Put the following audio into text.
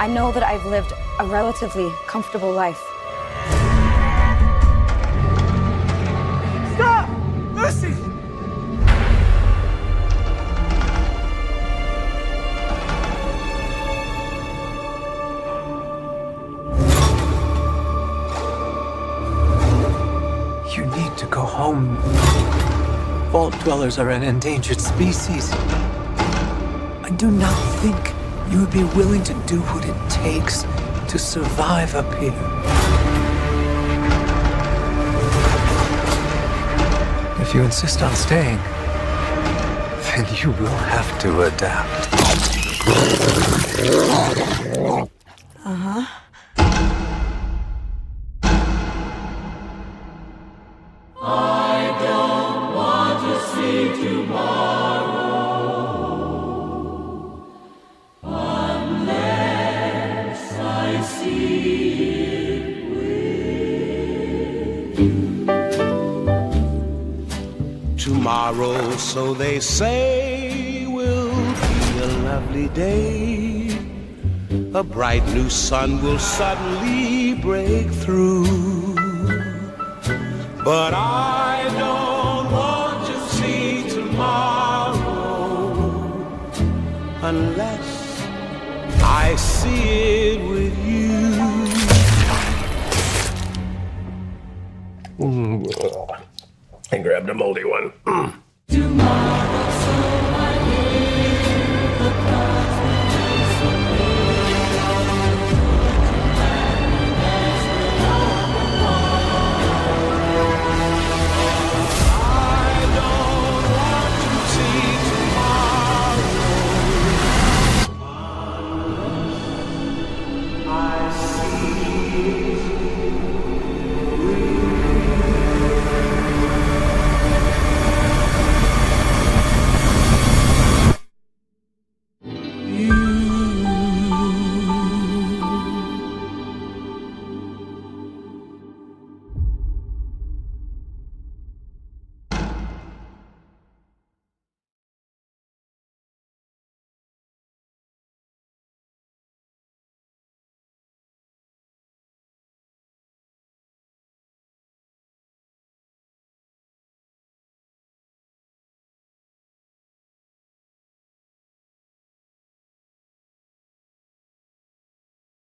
I know that I've lived a relatively comfortable life. Stop! Lucy! You need to go home. Vault dwellers are an endangered species. I do not think you would be willing to do what it takes to survive up here. If you insist on staying, then you will have to adapt. Uh huh. I don't want to see tomorrow Tomorrow, so they say, will be a lovely day. A bright new sun will suddenly break through. But I don't want to see tomorrow unless I see it I uh, grabbed a moldy one.